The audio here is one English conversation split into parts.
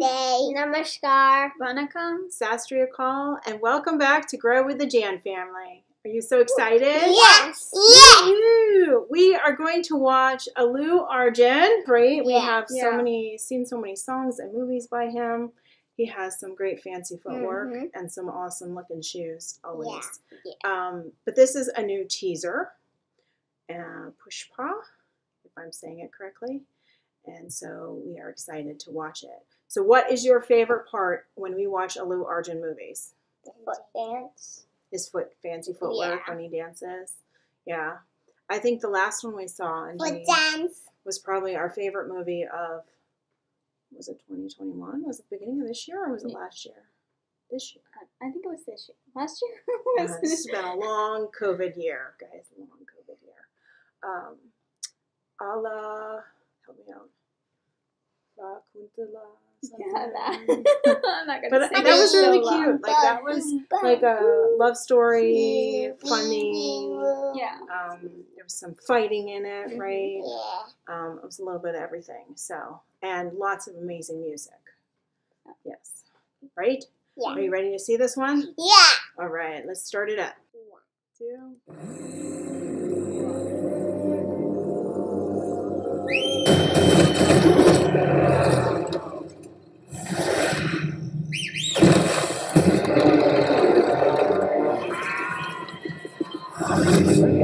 Namaskar. Vanakkam. Sat Sri Akal, and welcome back to Grow with the Jan family. Are you so excited? Yes. Yes. Woo! We are going to watch Allu Arjun. Great. We Yeah. have so Yeah. many seen so many songs and movies by him. He has some great fancy footwork Mhm. and some awesome looking shoes always. Yeah. Um, but this is a new teaser. Uh, Pushpa, if I'm saying it correctly. And so we are excited to watch it. So what is your favorite part when we watch Allu Arjun movies? The foot dance. his foot fancy footwork Yeah. when he dances. Yeah. I think the last one we saw in Foot dance. was probably our favorite movie of was it 2021? Was it the beginning of this year or was it last year? This year. I think it was this year. Last year Yeah, was it's been a long COVID year, guys. A long COVID year. Um, Allah, help me out. La Kuntala, yeah, that. I'm not gonna But say that was really loud. cute. Like that was like a love story, funny. Yeah. Um, there was some fighting in it, right? Yeah. Um, it was a little bit of everything. So, and lots of amazing music. Yes. Right? Yeah. Are you ready to see this one? Yeah. All right, let's start it up. One, Two. you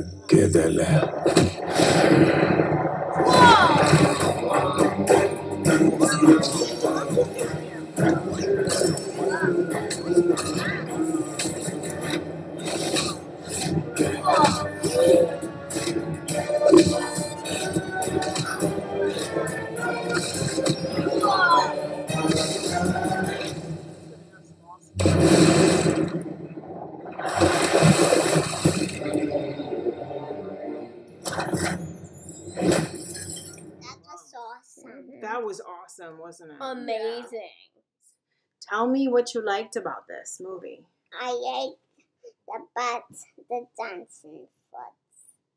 Together. That That was awesome, wasn't it? Amazing. Tell me what you liked about this movie. I ate the butt, the dancing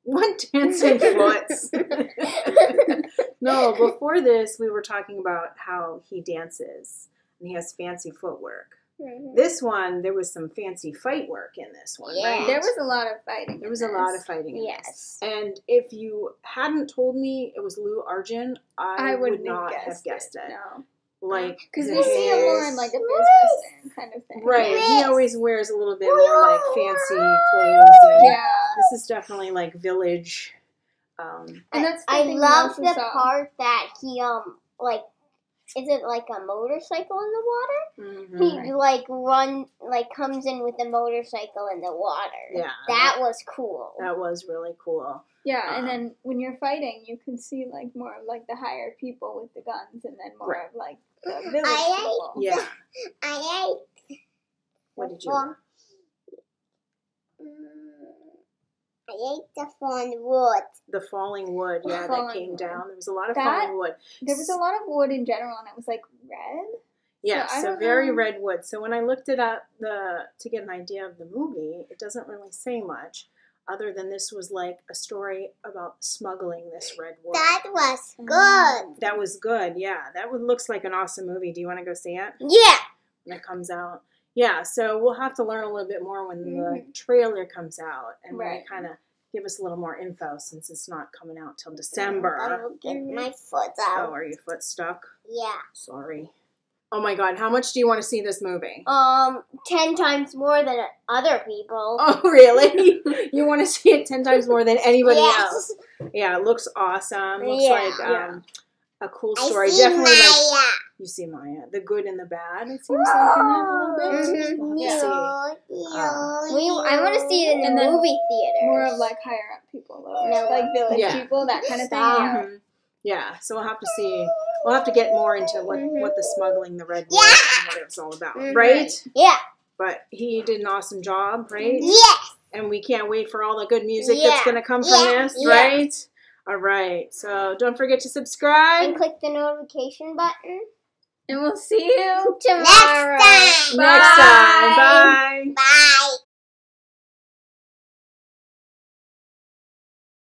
What dancing foots? foot. no, before this, we were talking about how he dances and he has fancy footwork. This one, there was some fancy fight work in this one, Yeah. right? There was a lot of fighting. There in was a lot of fighting in this. yes. And if you hadn't told me it was Lou Arjun, I, I would wouldn't not have have guessed it. No, Like, because we see him more in like a businessman kind of thing. Right, he always wears a little bit more like fancy clothes. And Yeah. This is definitely like village. Um, And that's the I love also the part that he um like is it like a motorcycle in the water? mhm. He like run like comes in with a motorcycle in the water. Yeah, That was cool. That was really cool. Yeah, and Uh-huh. then when you're fighting, you can see like more of like the higher people with the guns, and then more Right. of like the village I people. Yeah. I ate What did you? fun- I ate the fun wood. The falling wood, yeah, that Falling came wood. down. There was a lot of That- falling wood. There was a lot of wood in general, and it was like red. Yeah, I so very know. red wood. So when I looked it up the to get an idea of the movie, it doesn't really say much, other than this was like a story about smuggling this red wood. That was Mm. good. That was good. Yeah, that would, looks like an awesome movie. Do you want to go see it Yeah. when it comes out? Yeah, so we'll have to learn a little bit more when the Mhm. trailer comes out and Right. kind of give us a little more info since it's not coming out till December. will get my foot out. Oh, are your foot stuck? Yeah. Sorry. Oh my God, how much do you want to see this movie? Um, ten times more than other people. Oh, really? you want to see it 10 times more than anybody yes. else? Yeah, it looks awesome. Looks Yeah. like um, a cool story. I see Definitely like you see Maya, the good and the bad. It seems like in that a little bit. Mhm. We'll have see. Uh, We, I want to see it in the And movie theater. More of like higher up people, though, No. like village Yeah. people, that kind of thing. Stop. Yeah. Mhm. Yeah, so we'll have to see We'll have to get more into what, Mhm. what the smuggling the red Yeah. and what it was all about, Mhm. right? Yeah. But he did an awesome job, right? Yes. And we can't wait for all the good music Yeah. that's going to come from Yeah. this, Yeah. right? All right. So don't forget to subscribe. And click the notification button. And we'll see you Tomorrow. Next time. Next time! Bye. Bye.